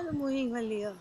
Paano mo hinaliya?